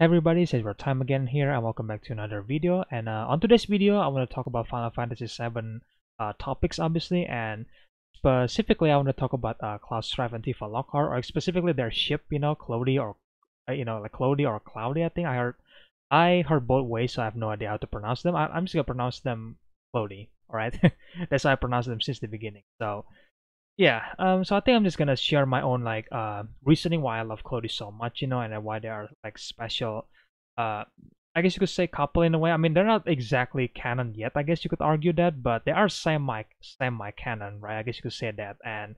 everybody, it's EzraTime again here and welcome back to another video. And uh, on today's video I want to talk about Final Fantasy VII uh, topics obviously and specifically I want to talk about uh, Cloud Strife and Tifa Lockhart or specifically their ship you know Cloti or uh, you know like Cloti or Cloti I think I heard I heard both ways so I have no idea how to pronounce them. I, am just gonna pronounce them Cloti alright that's how I pronounce them since the beginning. So yeah um so i think i'm just gonna share my own like uh reasoning why i love Cloti so much you know and why they are like special uh i guess you could say couple in a way. I mean they're not exactly canon yet i guess you could argue that but they are semi semi canon right? I guess you could say that. And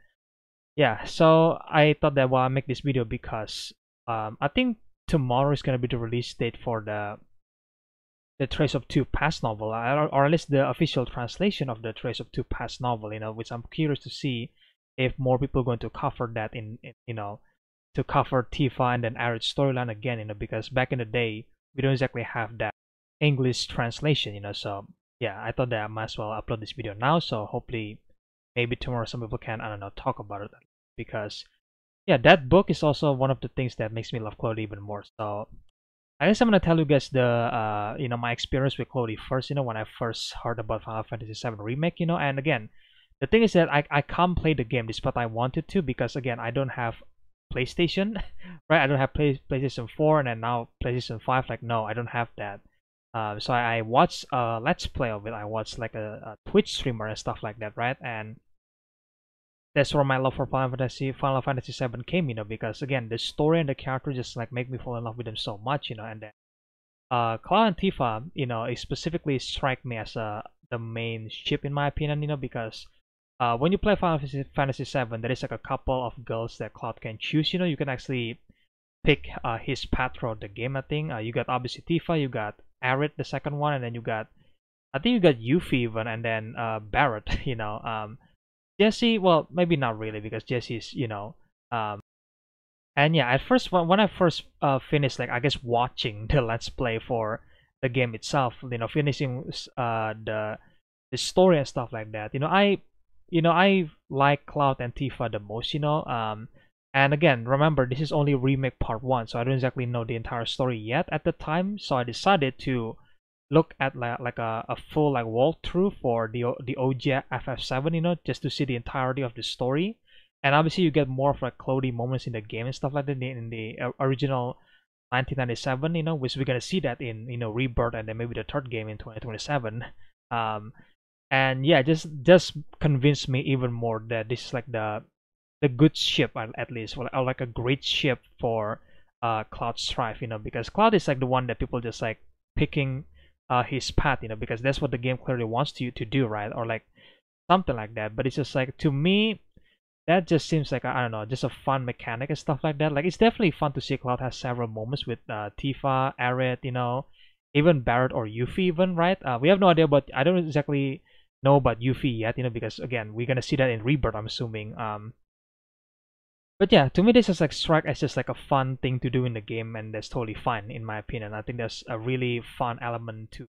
yeah so i thought that well i make this video because um i think tomorrow is gonna be the release date for the the Trace of Two Past novel, or, or at least the official translation of the Trace of Two Past novel, you know, which I'm curious to see if more people are going to cover that in, in you know to cover Tifa and then Aerith's storyline again you know because back in the day we don't exactly have that English translation you know so yeah I thought that I might as well upload this video now so hopefully maybe tomorrow some people can I don't know talk about it because yeah that book is also one of the things that makes me love Cloti even more so I guess I'm gonna tell you guys the uh you know my experience with Cloti first you know when I first heard about Final Fantasy VII remake you know and again the thing is that I, I can't play the game despite I wanted to because again I don't have PlayStation right? I don't have play, PlayStation 4 and then now PlayStation 5 like no I don't have that. Um, so I, I watched uh let's play of it. I watched like a, a, Twitch streamer and stuff like that right? And that's where my love for Final Fantasy Final Fantasy 7 came you know because again the story and the character just like make me fall in love with them so much you know and then uh Cloud and Tifa you know it specifically strike me as a uh, the main ship in my opinion you know because uh, when you play Final Fantasy, Fantasy VII, there is like a couple of girls that Cloud can choose. You know, you can actually pick uh, his path throughout the game. I think uh, you got obviously Tifa, you got Aerith, the second one, and then you got I think you got Yuffie even, and then uh, Barret. You know, um, Jessie. Well, maybe not really because Jessie's you know. Um, and yeah, at first when, when I first uh, finished, like I guess watching the let's play for the game itself, you know, finishing uh, the the story and stuff like that. You know, I you know, I like Cloud and Tifa the most, you know. Um, and again, remember, this is only remake part one, so I don't exactly know the entire story yet at the time. So I decided to look at like, like a, a full like walkthrough for the the OG FF7, you know, just to see the entirety of the story. And obviously, you get more of like Cloti moments in the game and stuff like that in the uh, original 1997, you know, which we're gonna see that in you know Rebirth and then maybe the third game in 2027. Um, and yeah just just convinced me even more that this is like the the good ship at least or like a great ship for uh cloud strife you know because cloud is like the one that people just like picking uh his path you know because that's what the game clearly wants you to do right or like something like that but it's just like to me that just seems like I don't know, just a fun mechanic and stuff like that. Like it's definitely fun to see Cloud has several moments with uh, Tifa, Aerith, you know, even Barret or Yuffie, even right. Uh, we have no idea, but I don't exactly know about Yuffie yet, you know, because again, we're gonna see that in Rebirth, I'm assuming. Um, but yeah, to me, this is like strike as just like a fun thing to do in the game, and that's totally fine in my opinion. I think that's a really fun element to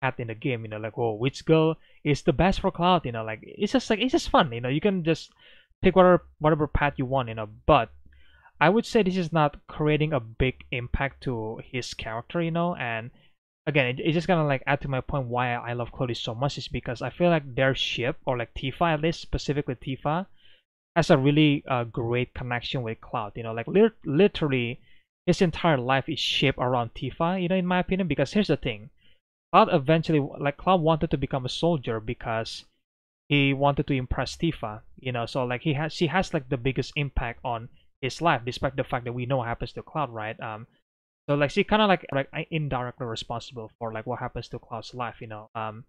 add in the game. You know, like oh, which girl is the best for Cloud? You know, like it's just like it's just fun. You know, you can just pick whatever whatever path you want. You know, but I would say this is not creating a big impact to his character. You know, and again, it, it's just gonna like add to my point why I love Cloti so much is because I feel like their ship or like Tifa at least specifically Tifa has a really uh, great connection with Cloud. You know, like li literally his entire life is shaped around Tifa. You know, in my opinion, because here's the thing, Cloud eventually like Cloud wanted to become a soldier because he wanted to impress Tifa. You know, so like he has she has like the biggest impact on his life, despite the fact that we know what happens to Cloud, right? Um, so like she kind of like like indirectly responsible for like what happens to Cloud's life, you know. Um,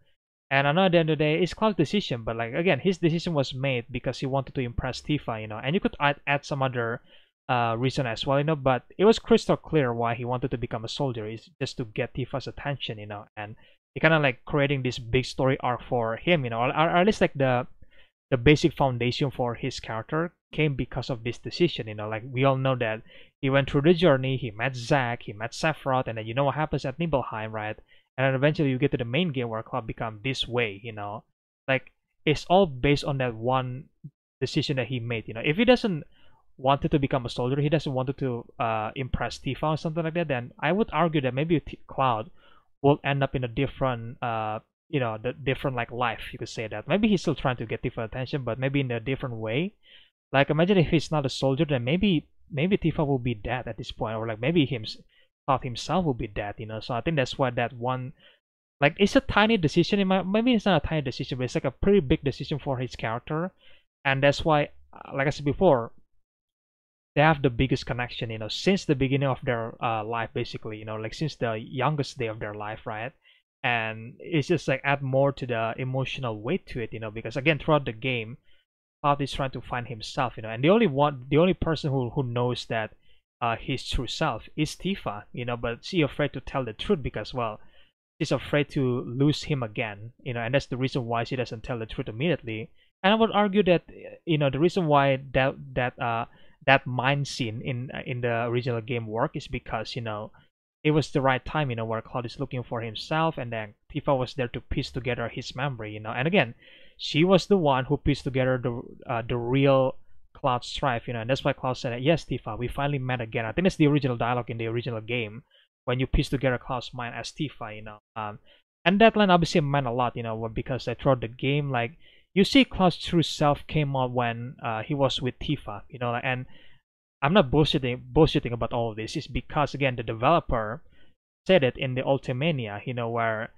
and I know at the end of the day, it's Cloud's decision, but like again, his decision was made because he wanted to impress Tifa, you know. And you could add, add some other uh, reason as well, you know. But it was crystal clear why he wanted to become a soldier is just to get Tifa's attention, you know. And he kind of like creating this big story arc for him, you know, or, or at least like the the basic foundation for his character came because of this decision. You know, like we all know that he went through the journey, he met Zack, he met Sephiroth, and then you know what happens at Nibelheim, right? And then eventually you get to the main game where Cloud become this way, you know? Like, it's all based on that one decision that he made, you know? If he doesn't wanted to become a soldier, he doesn't wanted to uh, impress Tifa or something like that, then I would argue that maybe Cloud will end up in a different, uh, you know, the different like life. You could say that. Maybe he's still trying to get Tifa attention, but maybe in a different way. Like imagine if he's not a soldier, then maybe maybe Tifa will be dead at this point, or like maybe him Cloud himself will be dead. You know, so I think that's why that one. Like it's a tiny decision. In my maybe it's not a tiny decision, but it's like a pretty big decision for his character, and that's why, uh, like I said before, they have the biggest connection you know? Since the beginning of their uh, life basically you know? Like since the youngest day of their life right? And it's just like add more to the emotional weight to it you know? Because again throughout the game Cloud is trying to find himself you know and the only one the only person who, who knows that uh, his true self is Tifa you know but she's afraid to tell the truth because well she's afraid to lose him again you know and that's the reason why she doesn't tell the truth immediately. And I would argue that you know the reason why that that uh that mind scene in in the original game work is because you know it was the right time you know where Cloud is looking for himself and then Tifa was there to piece together his memory you know. And again she was the one who pieced together the uh, the real Cloud Strife you know and that's why Cloud said yes Tifa we finally met again I think it's the original dialogue in the original game when you piece together Cloud's mind as Tifa you know um and that line obviously meant a lot you know because throughout the game like you see Cloud's true self came out when uh, he was with Tifa, you know, and I'm not bullshitting bullshitting about all of this. It's because again the developer said it in the Ultimania, you know, where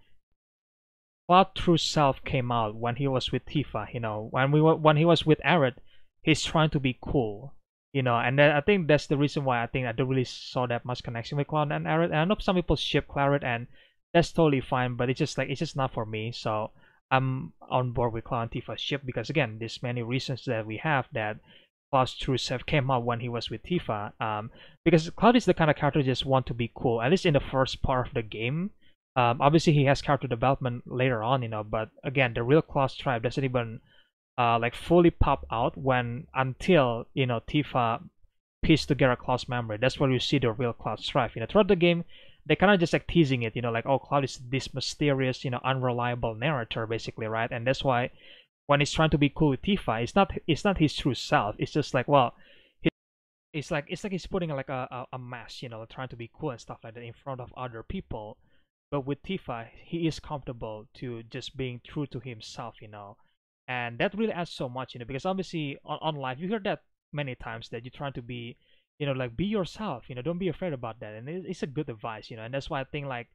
Cloud true self came out when he was with Tifa, you know, when we were, when he was with Aerith, he's trying to be cool, you know, and I think that's the reason why I think I don't really saw that much connection with Cloud and Aerith. And I know some people ship Clerith, and that's totally fine, but it's just like it's just not for me. So I'm on board with Cloud and Tifa ship because again, there's many reasons that we have that Cloud's true self came out when he was with Tifa. Um, because Cloud is the kind of character just want to be cool, at least in the first part of the game. Um, obviously he has character development later on, you know, but again, the real Cloud Strife doesn't even uh, like fully pop out when until you know Tifa piece together Cloud's memory. That's where you see the real Cloud Strife. You know, throughout the game, they kind of just like teasing it, you know, like oh Cloud is this mysterious, you know, unreliable narrator basically, right? And that's why when he's trying to be cool with Tifa, it's not it's not his true self. It's just like well, it's like it's like he's putting like a, a, a mask, you know, trying to be cool and stuff like that in front of other people. But with Tifa, he is comfortable to just being true to himself, you know, and that really adds so much, you know, because obviously on, on live you hear that many times that you're trying to be you know like be yourself you know? Don't be afraid about that. And it's a good advice you know? And that's why i think like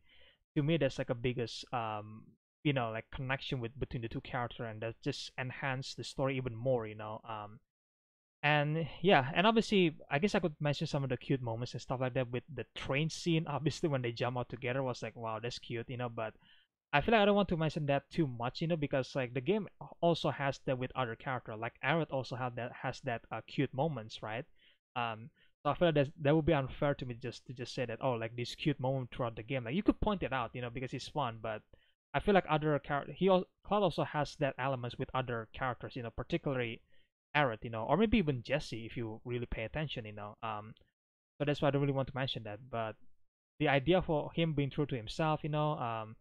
to me that's like a biggest um you know like connection with between the two characters and that just enhance the story even more you know? Um and yeah and obviously i guess i could mention some of the cute moments and stuff like that with the train scene obviously when they jump out together was like wow that's cute you know but i feel like i don't want to mention that too much you know because like the game also has that with other character like Aerith also had that has that uh, cute moments right um so I feel like that that would be unfair to me just to just say that oh like this cute moment throughout the game. Like you could point it out, you know, because it's fun, but I feel like other character he Cloud also has that elements with other characters, you know, particularly Aerith, you know, or maybe even Jessie if you really pay attention, you know. Um, so that's why I don't really want to mention that. But the idea for him being true to himself, you know, um,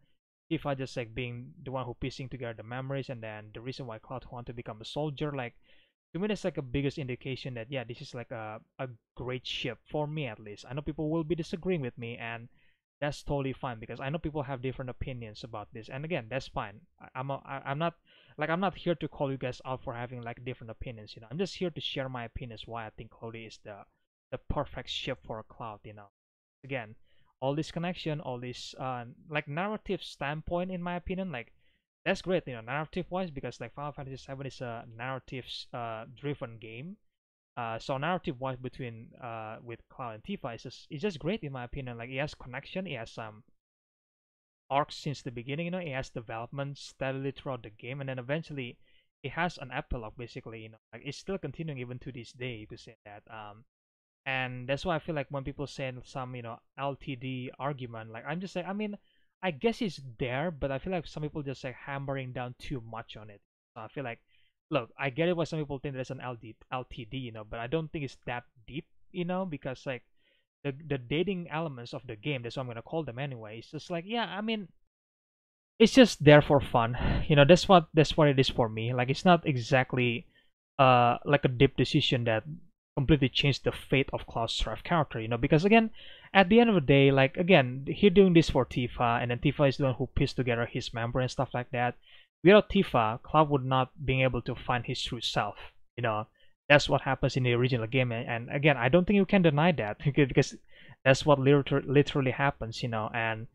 if I just like being the one who piecing together the memories, and then the reason why Cloud want to become a soldier, like to me that's like a biggest indication that yeah this is like a, a great ship for me at least i know people will be disagreeing with me and that's totally fine because i know people have different opinions about this and again that's fine I, i'm a, I, i'm not like i'm not here to call you guys out for having like different opinions you know i'm just here to share my opinions why i think Cloti is the the perfect ship for a cloud you know again all this connection all this uh like narrative standpoint in my opinion like that's great, you know, narrative wise because like Final Fantasy VII is a narrative uh, driven game. Uh, so narrative wise between uh, with Cloud and Tifa is just it's just great in my opinion. Like it has connection, it has some arcs since the beginning, you know, it has development steadily throughout the game, and then eventually it has an epilogue basically, you know, like it's still continuing even to this day. To say that. Um, and that's why I feel like when people say some you know LTD argument, like I'm just like I mean I guess it's there, but I feel like some people just like hammering down too much on it. So I feel like, look, I get it why some people think there's an LD, LTD, you know, but I don't think it's that deep, you know, because like the the dating elements of the game, that's what I'm gonna call them anyway. It's just like, yeah, I mean, it's just there for fun, you know. That's what that's what it is for me. Like it's not exactly uh like a deep decision that completely changed the fate of Cloud Strife character, you know, because again, at the end of the day, like again, he doing this for Tifa, and then Tifa is the one who pieced together his member and stuff like that. Without Tifa, Cloud would not being able to find his true self, you know. That's what happens in the original game, and, and again, I don't think you can deny that because that's what liter literally happens, you know. And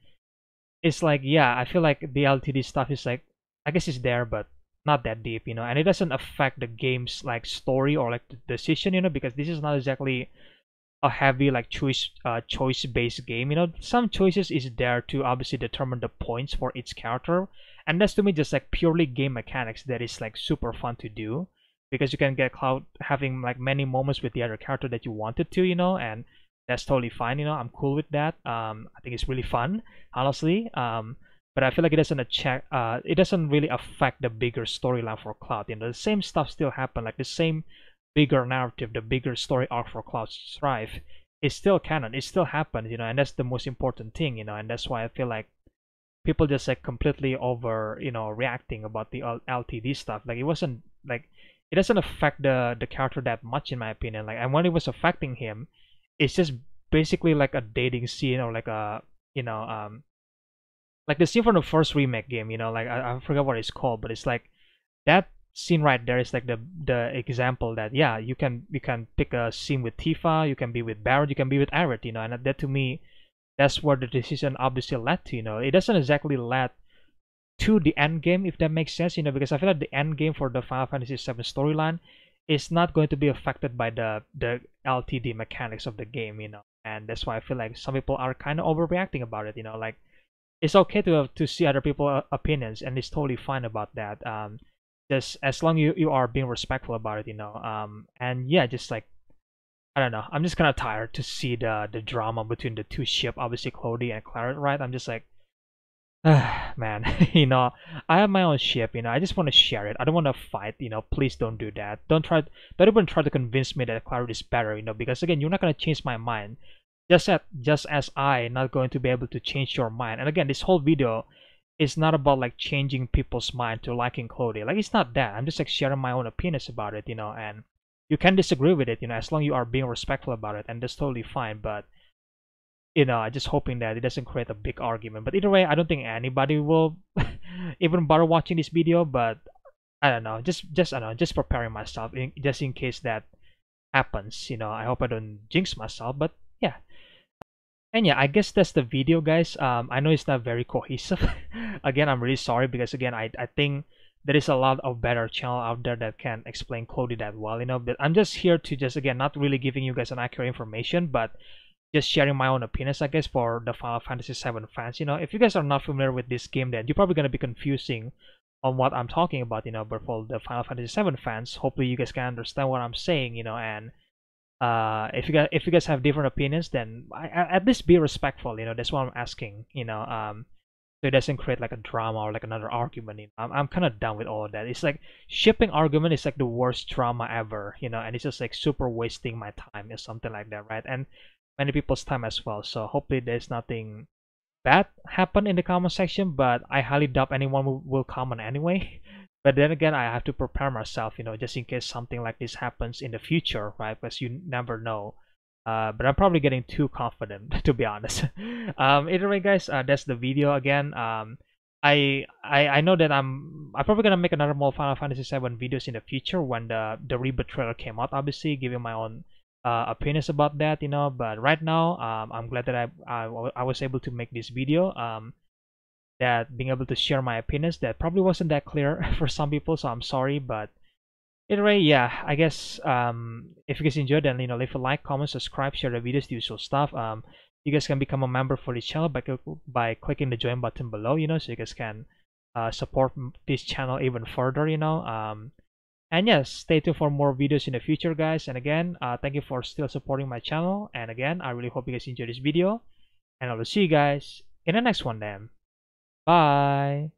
it's like, yeah, I feel like the LTD stuff is like, I guess it's there, but not that deep, you know, and it doesn't affect the game's like story or like the decision, you know, because this is not exactly a heavy like choice uh, choice based game. You know, some choices is there to obviously determine the points for each character, and that's to me just like purely game mechanics that is like super fun to do because you can get Cloud having like many moments with the other character that you wanted to, you know, and that's totally fine. You know, I'm cool with that. Um, I think it's really fun, honestly. Um, but I feel like it doesn't check uh it doesn't really affect the bigger storyline for Cloud. You know, the same stuff still happen, like the same bigger narrative, the bigger story arc for Cloud Strife is still canon. It still happens, you know, and that's the most important thing, you know, and that's why I feel like people just like completely over, you know, reacting about the LTD stuff. Like it wasn't like it doesn't affect the the character that much in my opinion. Like and when it was affecting him, it's just basically like a dating scene or like a you know um like the scene from the first remake game, you know, like I, I forgot what it's called, but it's like that scene right there is like the the example that yeah, you can you can pick a scene with Tifa, you can be with Barret, you can be with Aerith, you know, and that to me, that's where the decision obviously led to, you know. It doesn't exactly lead to the end game if that makes sense, you know, because I feel like the end game for the Final Fantasy VII storyline is not going to be affected by the the LTD mechanics of the game, you know, and that's why I feel like some people are kind of overreacting about it, you know, like it's okay to to see other people's opinions and it's totally fine about that um just as long you you are being respectful about it you know um and yeah just like I don't know I'm just kind of tired to see the the drama between the two ship obviously Cloti and Clerith right? I'm just like man you know I have my own ship you know I just want to share it I don't want to fight you know please don't do that don't try don't even try to convince me that Clerith is better you know because again you're not going to change my mind just as just as I not going to be able to change your mind. And again, this whole video is not about like changing people's mind to liking Cloti. Like it's not that. I'm just like sharing my own opinions about it, you know, and you can disagree with it, you know, as long as you are being respectful about it, and that's totally fine. But you know, just hoping that it doesn't create a big argument. But either way, I don't think anybody will even bother watching this video. But I don't know, just just I don't know, just preparing myself in, just in case that happens. You know, I hope I don't jinx myself. But yeah, and yeah, I guess that's the video, guys. Um, I know it's not very cohesive. again, I'm really sorry because again, I I think there is a lot of better channel out there that can explain Cloti that well, you know. But I'm just here to just again not really giving you guys an accurate information, but just sharing my own opinions, I guess, for the Final Fantasy VII fans. You know, if you guys are not familiar with this game, then you're probably gonna be confusing on what I'm talking about, you know. But for the Final Fantasy VII fans, hopefully you guys can understand what I'm saying, you know, and uh, if you guys if you guys have different opinions, then I, at least be respectful. You know, that's what I'm asking. You know, um, so it doesn't create like a drama or like another argument. You know? I'm I'm kind of done with all of that. It's like shipping argument is like the worst drama ever. You know, and it's just like super wasting my time or something like that, right? And many people's time as well. So hopefully there's nothing bad happen in the comment section, but I highly doubt anyone will, comment anyway. but then again i have to prepare myself you know just in case something like this happens in the future right because you never know uh, but i'm probably getting too confident to be honest um either way guys uh, that's the video again um I, I I know that I'm I'm probably gonna make another more Final Fantasy VII videos in the future when the the reboot trailer came out. Obviously, giving my own uh, opinions about that, you know. But right now, um, I'm glad that I, I I was able to make this video. Um, that being able to share my opinions that probably wasn't that clear for some people so i'm sorry but anyway yeah i guess um, if you guys enjoyed then you know leave a like comment subscribe share the videos the usual stuff um, you guys can become a member for this channel by, by clicking the join button below you know so you guys can uh, support this channel even further you know um, and yes stay tuned for more videos in the future guys. And again uh, thank you for still supporting my channel. And again i really hope you guys enjoyed this video. And i will see you guys in the next one then. Bye.